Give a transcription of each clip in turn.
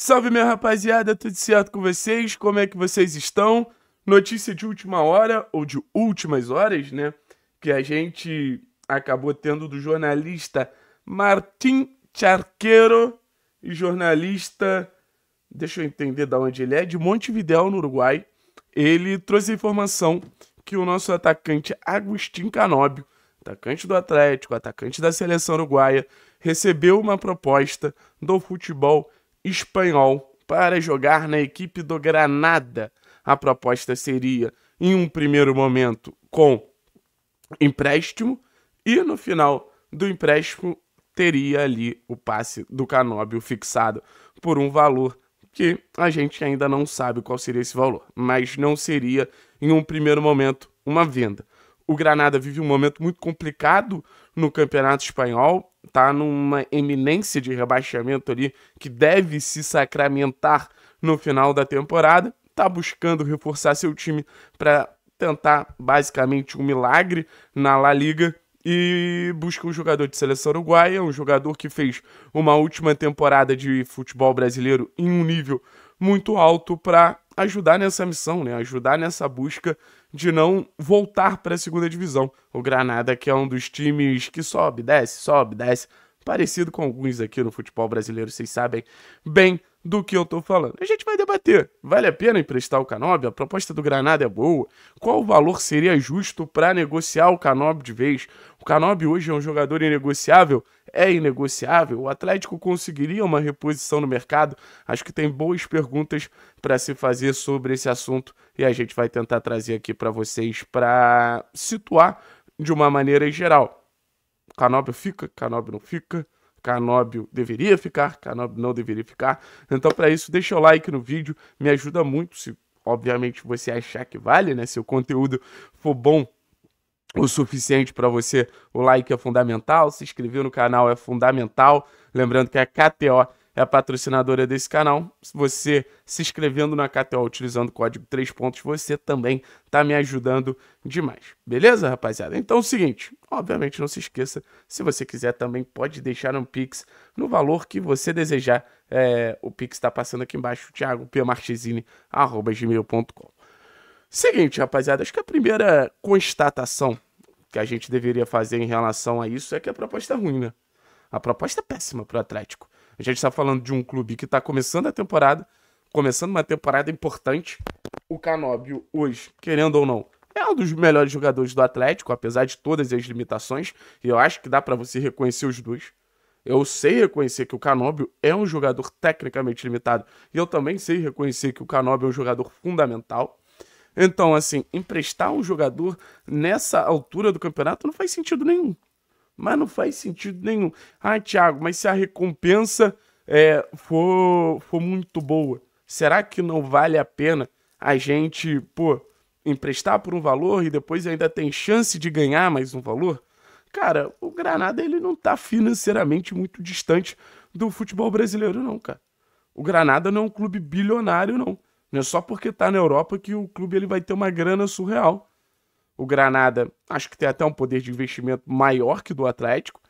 Salve minha rapaziada, tudo certo com vocês? Como é que vocês estão? Notícia de última hora, ou de últimas horas, né? Que a gente acabou tendo do jornalista Martim Charqueiro e jornalista, deixa eu entender de onde ele é, de Montevidéu, no Uruguai. Ele trouxe a informação que o nosso atacante Agustin Canóbio, atacante do Atlético, atacante da seleção uruguaia, recebeu uma proposta do futebol espanhol para jogar na equipe do Granada. A proposta seria, em um primeiro momento, com empréstimo e no final do empréstimo teria ali o passe do Canóbio fixado por um valor que a gente ainda não sabe qual seria esse valor, mas não seria em um primeiro momento uma venda. O Granada vive um momento muito complicado no Campeonato Espanhol, tá numa eminência de rebaixamento ali que deve se sacramentar no final da temporada, tá buscando reforçar seu time para tentar basicamente um milagre na La Liga e busca um jogador de seleção uruguaia, um jogador que fez uma última temporada de futebol brasileiro em um nível muito alto para ajudar nessa missão, né? Ajudar nessa busca de não voltar para a segunda divisão. O Granada, que é um dos times que sobe, desce, sobe, desce, parecido com alguns aqui no futebol brasileiro, vocês sabem bem do que eu tô falando. A gente vai debater. Vale a pena emprestar o Canóbio? A proposta do Granada é boa? Qual o valor seria justo para negociar o Canóbio de vez? O Canóbio hoje é um jogador inegociável? É inegociável? O Atlético conseguiria uma reposição no mercado? Acho que tem boas perguntas para se fazer sobre esse assunto e a gente vai tentar trazer aqui para vocês para situar de uma maneira geral. Canóbio fica, Canóbio não fica Canóbio deveria ficar, Canóbio não deveria ficar. Então, para isso, deixa o like no vídeo, me ajuda muito, se obviamente você achar que vale, né? Se o conteúdo for bom o suficiente para você, o like é fundamental, se inscrever no canal é fundamental. Lembrando que a KTO é patrocinadora desse canal. Você se inscrevendo na KTO utilizando o código 3 pontos, você também está me ajudando demais. Beleza, rapaziada? Então é o seguinte, obviamente não se esqueça, se você quiser também pode deixar um Pix no valor que você desejar. É, o Pix está passando aqui embaixo, thiagopmarchesini.com. Seguinte, rapaziada, acho que a primeira constatação que a gente deveria fazer em relação a isso é que a proposta é ruim, né? A proposta é péssima para o Atlético. A gente está falando de um clube que está começando a temporada, começando uma temporada importante. O Canóbio, hoje, querendo ou não, é um dos melhores jogadores do Atlético, apesar de todas as limitações. E eu acho que dá para você reconhecer os dois. Eu sei reconhecer que o Canóbio é um jogador tecnicamente limitado. E eu também sei reconhecer que o Canóbio é um jogador fundamental. Então, assim, emprestar um jogador nessa altura do campeonato não faz sentido nenhum. Mas não faz sentido nenhum. Ah, Thiago, mas se a recompensa é, for, for muito boa, será que não vale a pena a gente, pô, emprestar por um valor e depois ainda tem chance de ganhar mais um valor? Cara, o Granada ele não tá financeiramente muito distante do futebol brasileiro, não, cara. O Granada não é um clube bilionário, não. Não é só porque tá na Europa que o clube ele vai ter uma grana surreal. O Granada, acho que tem até um poder de investimento maior que do Atlético.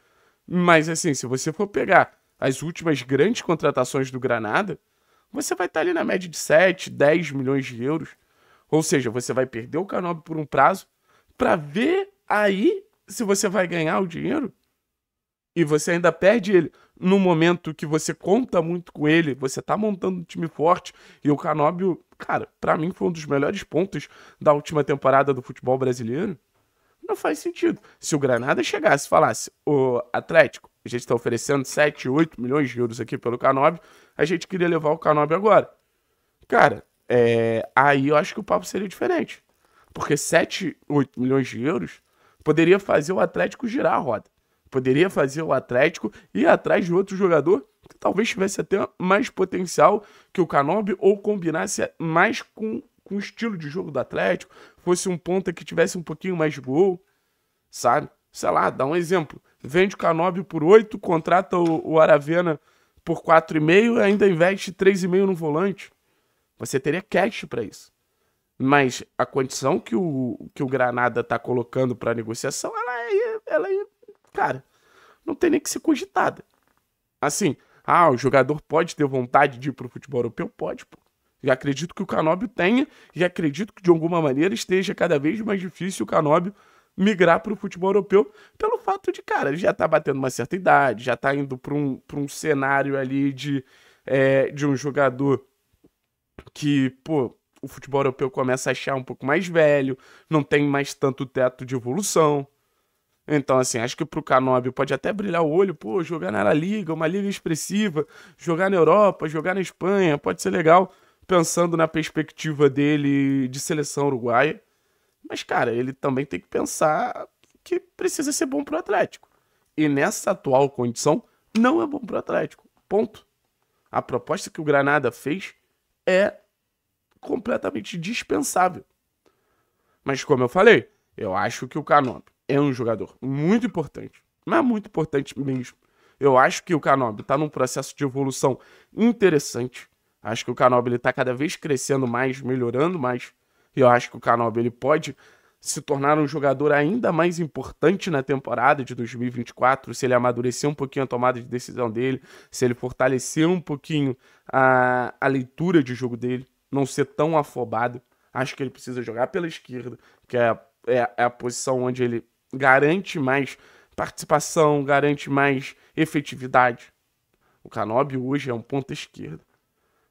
Mas, assim, se você for pegar as últimas grandes contratações do Granada, você vai estar ali na média de 7, 10 milhões de euros. Ou seja, você vai perder o Canobi por um prazo para ver aí se você vai ganhar o dinheiro. E você ainda perde ele no momento que você conta muito com ele, você tá montando um time forte e o Canóbio, cara, para mim foi um dos melhores pontos da última temporada do futebol brasileiro. Não faz sentido. Se o Granada chegasse e falasse, o Atlético, a gente está oferecendo 7, 8 milhões de euros aqui pelo Canóbio, a gente queria levar o Canóbio agora. Cara, é, aí eu acho que o papo seria diferente. Porque 7, 8 milhões de euros poderia fazer o Atlético girar a roda. Poderia fazer o Atlético ir atrás de outro jogador que talvez tivesse até mais potencial que o Canobi ou combinasse mais com, com o estilo de jogo do Atlético, fosse um ponta que tivesse um pouquinho mais de gol, sabe? Sei lá, dá um exemplo. Vende o Canobi por 8, contrata o, o Aravena por 4,5 e ainda investe 3,5 no volante. Você teria cash para isso. Mas a condição que o, que o Granada está colocando para negociação, ela é, ela é cara, não tem nem que ser cogitada. Assim, Ah, o jogador pode ter vontade de ir pro futebol europeu? Pode, pô. E acredito que o Canóbio tenha, e acredito que de alguma maneira esteja cada vez mais difícil o Canóbio migrar para o futebol europeu, pelo fato de, cara, ele já tá batendo uma certa idade, já tá indo para um, um cenário ali de, é, de um jogador que, pô, o futebol europeu começa a achar um pouco mais velho, não tem mais tanto teto de evolução. Então, assim, acho que pro Canóbio pode até brilhar o olho, pô, jogar na Liga, uma liga expressiva, jogar na Europa, jogar na Espanha, pode ser legal, pensando na perspectiva dele de seleção uruguaia. Mas, cara, ele também tem que pensar que precisa ser bom pro Atlético. E nessa atual condição, não é bom pro Atlético. Ponto. A proposta que o Granada fez é completamente dispensável. Mas, como eu falei, eu acho que o Canóbio é um jogador muito importante. Mas muito importante mesmo. Eu acho que o Canóbio está num processo de evolução interessante. Acho que o Canóbio está cada vez crescendo mais, melhorando mais. E eu acho que o Canóbio ele pode se tornar um jogador ainda mais importante na temporada de 2024, se ele amadurecer um pouquinho a tomada de decisão dele, se ele fortalecer um pouquinho a, a leitura de jogo dele, não ser tão afobado. Acho que ele precisa jogar pela esquerda, que é, é, é a posição onde ele garante mais participação, garante mais efetividade. O Canóbio hoje é um ponta esquerda.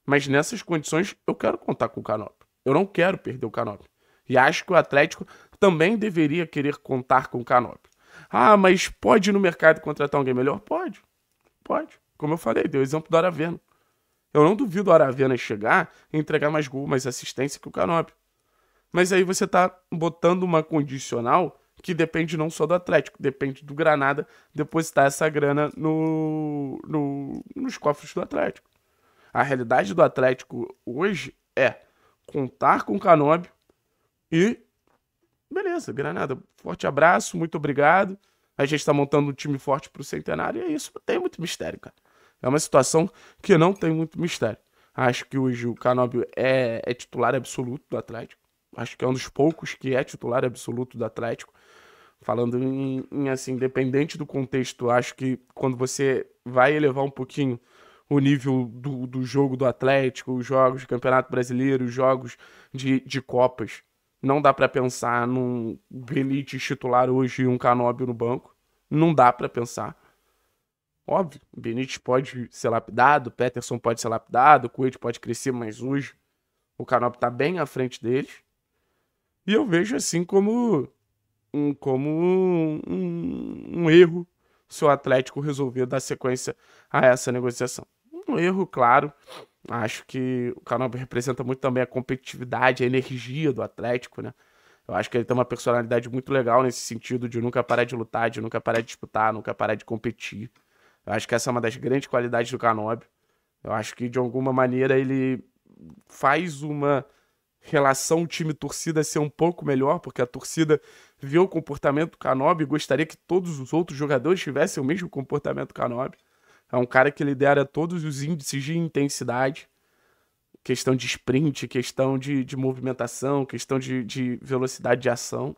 Mas nessas condições eu quero contar com o Canóbio. Eu não quero perder o Canóbio. E acho que o Atlético também deveria querer contar com o Canóbio. Ah, mas pode ir no mercado contratar alguém melhor? Pode. Pode. Como eu falei, deu o exemplo do Aravena. Eu não duvido o Aravena chegar e entregar mais gol, mais assistência que o Canóbio. Mas aí você tá botando uma condicional que depende não só do Atlético, depende do Granada depositar essa grana no, no, nos cofres do Atlético. A realidade do Atlético hoje é contar com o Canóbio e beleza, Granada, forte abraço, muito obrigado. A gente está montando um time forte para o centenário e é isso. Não tem muito mistério, cara. É uma situação que não tem muito mistério. Acho que hoje o Canóbio é, é titular absoluto do Atlético. Acho que é um dos poucos que é titular absoluto do Atlético. Falando em, em assim, independente do contexto, acho que quando você vai elevar um pouquinho o nível do, do jogo do Atlético, os jogos de Campeonato Brasileiro, os jogos de, de Copas, não dá para pensar num Benítez titular hoje e um Canóbio no banco. Não dá para pensar. Óbvio, Benítez pode ser lapidado, Peterson pode ser lapidado, Coelho pode crescer, mas hoje o Canóbio tá bem à frente deles. E eu vejo assim como um, como um, um, erro se o Atlético resolver dar sequência a essa negociação. Um erro, claro, Acho que o Canóbio representa muito também a competitividade, a energia do Atlético, né? Eu acho que ele tem uma personalidade muito legal nesse sentido de nunca parar de lutar, de nunca parar de disputar, nunca parar de competir. Eu acho que essa é uma das grandes qualidades do Canóbio. Eu acho que de alguma maneira ele faz uma relação time-torcida ser um pouco melhor, porque a torcida vê o comportamento do Canóbio e gostaria que todos os outros jogadores tivessem o mesmo comportamento do Canóbio. É um cara que lidera todos os índices de intensidade, questão de sprint, questão de, de movimentação, questão de, de velocidade de ação.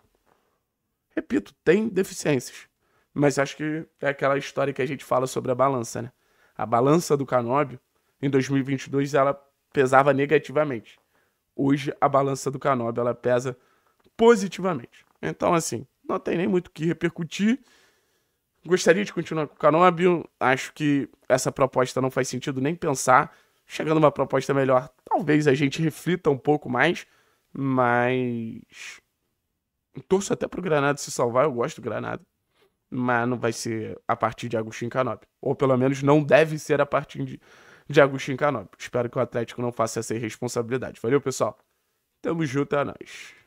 Repito, tem deficiências. Mas acho que é aquela história que a gente fala sobre a balança, né? A balança do Canóbio, em 2022, ela pesava negativamente. Hoje, a balança do Canóbio, ela pesa positivamente. Então, assim, não tem nem muito o que repercutir. Gostaria de continuar com o Canóbio. Acho que essa proposta não faz sentido nem pensar. Chegando uma proposta melhor, talvez a gente reflita um pouco mais. Mas. Torço até pro Granada se salvar. Eu gosto do Granada. Mas não vai ser a partir de Agostinho Canóbio. Ou pelo menos não deve ser a partir de, de Agostinho Canóbio. Espero que o Atlético não faça essa irresponsabilidade. Valeu, pessoal. Tamo junto, é nóis.